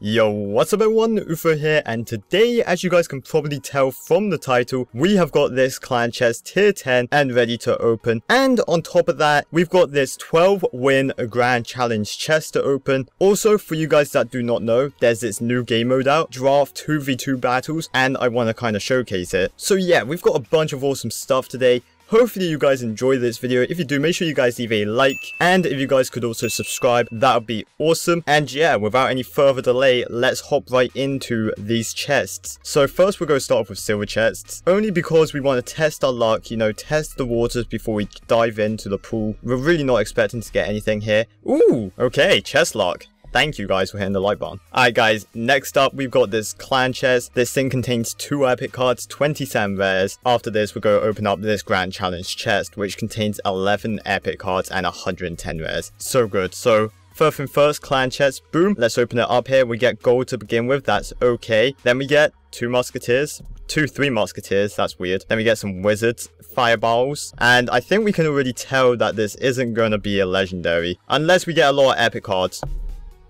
Yo, what's up everyone, Oofro here, and today, as you guys can probably tell from the title, we have got this clan chest tier 10 and ready to open. And on top of that, we've got this 12 win grand challenge chest to open. Also, for you guys that do not know, there's this new game mode out, draft 2v2 battles, and I want to kind of showcase it. So yeah, we've got a bunch of awesome stuff today. Hopefully you guys enjoy this video. If you do, make sure you guys leave a like. And if you guys could also subscribe, that would be awesome. And yeah, without any further delay, let's hop right into these chests. So first we're going to start off with silver chests. Only because we want to test our luck, you know, test the waters before we dive into the pool. We're really not expecting to get anything here. Ooh, okay, chest luck. Thank you guys for hitting the like button. Alright guys, next up we've got this clan chest. This thing contains two epic cards, 27 rares. After this we're going to open up this grand challenge chest which contains 11 epic cards and 110 rares. So good. So First and first, clan chest, boom. Let's open it up here. We get gold to begin with, that's okay. Then we get two musketeers, two three musketeers, that's weird. Then we get some wizards, fireballs, and I think we can already tell that this isn't going to be a legendary. Unless we get a lot of epic cards.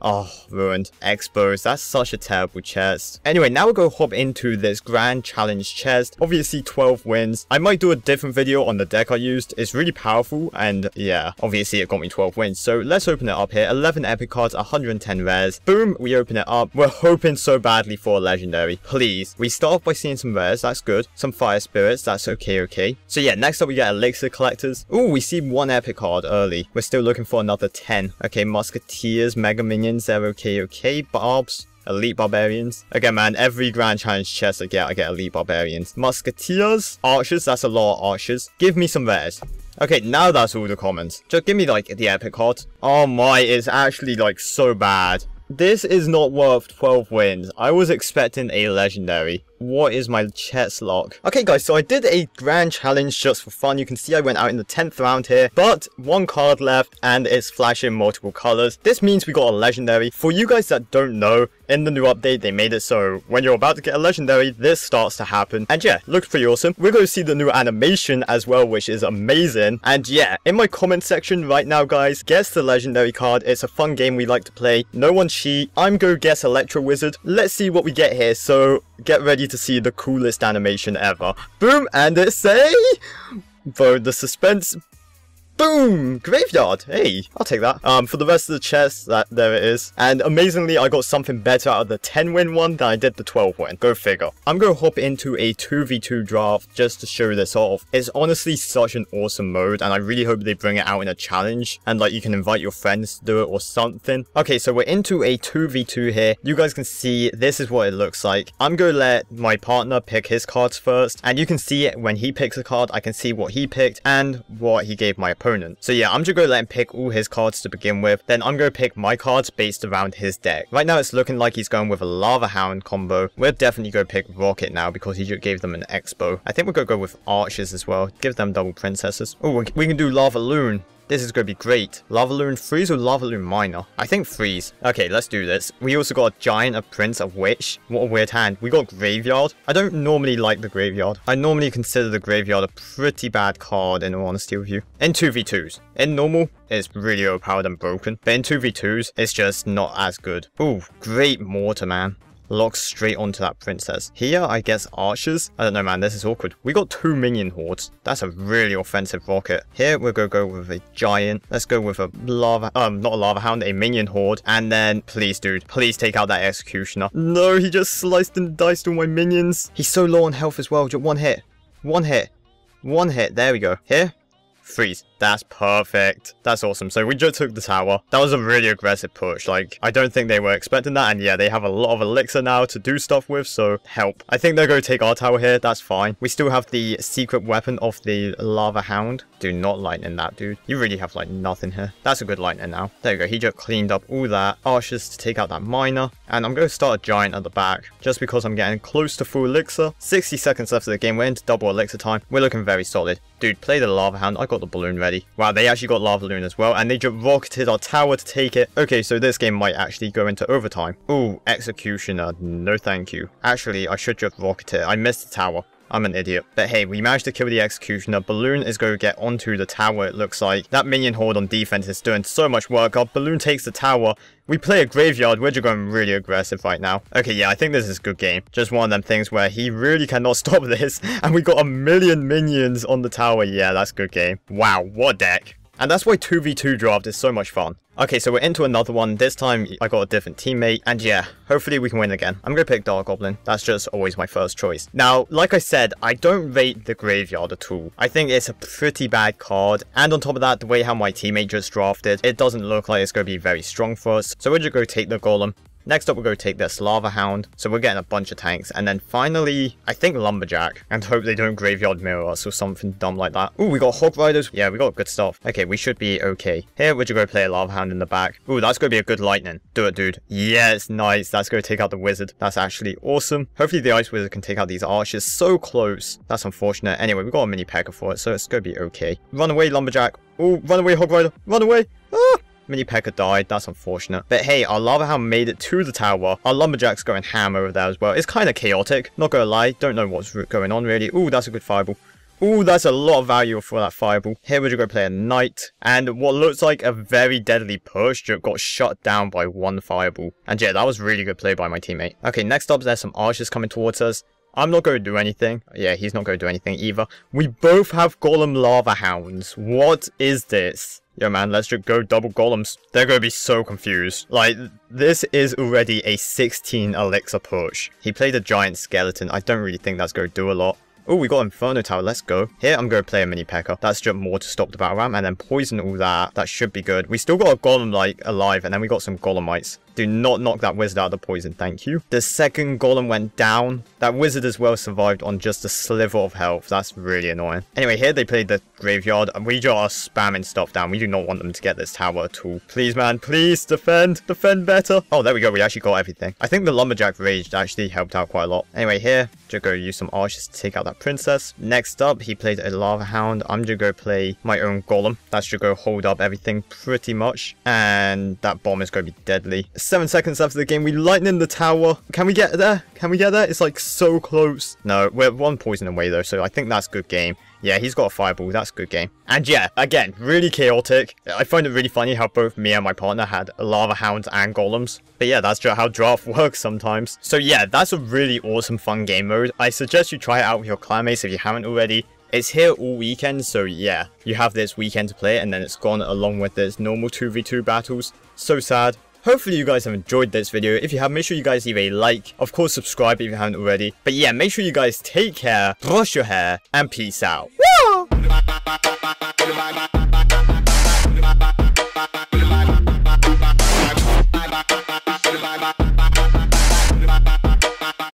Oh, ruined. Expos, that's such a terrible chest. Anyway, now we'll go hop into this Grand Challenge chest. Obviously 12 wins. I might do a different video on the deck I used. It's really powerful and yeah, obviously it got me 12 wins. So let's open it up here. 11 epic cards, 110 rares. Boom, we open it up. We're hoping so badly for a legendary. Please. We start off by seeing some rares, that's good. Some fire spirits, that's okay, okay. So yeah, next up we get elixir collectors. Oh, we see one epic card early. We're still looking for another 10. Okay, musketeers, mega minions, Barbarians, they're okay, okay. Barbs, Elite Barbarians. Again, man, every Grand Challenge chest I get, I get Elite Barbarians. Musketeers, Archers, that's a lot of Archers. Give me some rares. Okay, now that's all the comments. Just give me, like, the epic card. Oh my, it's actually, like, so bad. This is not worth 12 wins. I was expecting a legendary. What is my chest lock? Okay guys, so I did a grand challenge just for fun. You can see I went out in the 10th round here, but one card left and it's flashing multiple colors. This means we got a legendary. For you guys that don't know, in the new update, they made it so when you're about to get a legendary, this starts to happen. And yeah, looks pretty awesome. We're going to see the new animation as well, which is amazing. And yeah, in my comment section right now, guys, guess the legendary card. It's a fun game we like to play. No one cheat. I'm going to guess Electro Wizard. Let's see what we get here. So get ready to see the coolest animation ever. Boom, and it say... Bro, the suspense Boom! Graveyard! Hey, I'll take that. Um, for the rest of the chest, that there it is. And amazingly, I got something better out of the 10 win one than I did the 12 win. Go figure. I'm gonna hop into a 2v2 draft just to show this off. It's honestly such an awesome mode, and I really hope they bring it out in a challenge, and like you can invite your friends to do it or something. Okay, so we're into a 2v2 here. You guys can see this is what it looks like. I'm gonna let my partner pick his cards first, and you can see it when he picks a card, I can see what he picked and what he gave my opponent opponent. So yeah, I'm just going to let him pick all his cards to begin with. Then I'm going to pick my cards based around his deck. Right now it's looking like he's going with a Lava Hound combo. We're definitely going to pick Rocket now because he just gave them an Expo. I think we're going to go with Archers as well. Give them double princesses. Oh, we can do Lava Loon. This is going to be great. Lava Loon Freeze or Lava Loon Miner? I think Freeze. Okay, let's do this. We also got a Giant, a Prince, a Witch. What a weird hand. We got Graveyard. I don't normally like the Graveyard. I normally consider the Graveyard a pretty bad card in all honesty with you. In 2v2s. In normal, it's really overpowered and broken. But in 2v2s, it's just not as good. Ooh, great Mortar, man locks straight onto that princess. Here, I guess archers? I don't know, man, this is awkward. We got two minion hordes. That's a really offensive rocket. Here, we're gonna go with a giant. Let's go with a lava, um, not a lava hound, a minion horde. And then, please, dude, please take out that executioner. No, he just sliced and diced all my minions. He's so low on health as well. Just one hit. One hit. One hit. There we go. Here, freeze. That's perfect. That's awesome. So we just took the tower. That was a really aggressive push. Like, I don't think they were expecting that. And yeah, they have a lot of elixir now to do stuff with, so help. I think they're going to take our tower here. That's fine. We still have the secret weapon of the lava hound. Do not lightning that, dude. You really have, like, nothing here. That's a good lightning now. There you go. He just cleaned up all that. Archers to take out that miner. And I'm going to start a giant at the back, just because I'm getting close to full elixir. 60 seconds left of the game. We're into double elixir time. We're looking very solid. Dude, play the lava hound. I got the balloon ready. Wow, they actually got Lava Loon as well, and they just rocketed our tower to take it. Okay, so this game might actually go into overtime. Ooh, Executioner. No thank you. Actually, I should just rocket it. I missed the tower. I'm an idiot. But hey, we managed to kill the Executioner. Balloon is going to get onto the tower, it looks like. That minion horde on defense is doing so much work. Our Balloon takes the tower. We play a graveyard, we're just going really aggressive right now. Okay, yeah, I think this is a good game. Just one of them things where he really cannot stop this. And we got a million minions on the tower. Yeah, that's a good game. Wow, what deck. And that's why 2v2 draft is so much fun. Okay, so we're into another one. This time, I got a different teammate. And yeah, hopefully we can win again. I'm going to pick Dart Goblin. That's just always my first choice. Now, like I said, I don't rate the Graveyard at all. I think it's a pretty bad card. And on top of that, the way how my teammate just drafted, it doesn't look like it's going to be very strong for us. So we're just going to go take the Golem. Next up, we're going to take this Lava Hound. So we're getting a bunch of tanks. And then finally, I think Lumberjack. And hope they don't Graveyard Mirror us or something dumb like that. Ooh, we got Hog Riders. Yeah, we got good stuff. Okay, we should be okay. Here, we're just going to play a Lava Hound in the back. Ooh, that's going to be a good Lightning. Do it, dude. Yes, nice. That's going to take out the Wizard. That's actually awesome. Hopefully the Ice Wizard can take out these Archers. So close. That's unfortunate. Anyway, we got a mini P.E.K.K.A for it, so it's going to be okay. Run away, Lumberjack. Ooh, run away, Hog Rider. Run away. Ah! Mini P.E.K.K.A died, that's unfortunate. But hey, our Lava Hound made it to the tower. Our Lumberjack's going ham over there as well. It's kind of chaotic, not gonna lie. Don't know what's going on really. Ooh, that's a good fireball. Ooh, that's a lot of value for that fireball. Here we're going to play a knight. And what looks like a very deadly push just got shut down by one fireball. And yeah, that was really good play by my teammate. Okay, next up, there's some archers coming towards us. I'm not going to do anything. Yeah, he's not going to do anything either. We both have Golem Lava Hounds. What is this? Yo man, let's just go double golems. They're gonna be so confused. Like, this is already a 16 elixir push. He played a giant skeleton. I don't really think that's gonna do a lot. Oh, we got Inferno Tower, let's go. Here, I'm going to play a Mini P.E.K.K.A. That's just more to stop the Battle Ram, and then poison all that. That should be good. We still got a Golem, like, alive, and then we got some Golemites. Do not knock that wizard out of the poison, thank you. The second golem went down. That wizard as well survived on just a sliver of health. That's really annoying. Anyway, here they played the graveyard, and we just are spamming stuff down. We do not want them to get this tower at all. Please, man, please, defend. Defend better. Oh, there we go. We actually got everything. I think the Lumberjack Rage actually helped out quite a lot. Anyway, here, Jago use some archers to take out that princess. Next up, he played a Lava Hound. I'm just going to play my own golem. That should go hold up everything pretty much. And that bomb is going to be deadly. Seven seconds after the game, we lightning the tower. Can we get there? Can we get there? It's like so close. No, we're one poison away though, so I think that's good game. Yeah, he's got a fireball. That's good game. And yeah, again, really chaotic. I find it really funny how both me and my partner had lava hounds and golems. But yeah, that's just how draft works sometimes. So yeah, that's a really awesome fun game mode. I suggest you try it out with your clanmates if you haven't already. It's here all weekend, so yeah, you have this weekend to play it, and then it's gone along with this normal 2v2 battles. So sad. Hopefully you guys have enjoyed this video. If you have, make sure you guys leave a like. Of course, subscribe if you haven't already. But yeah, make sure you guys take care, brush your hair, and peace out.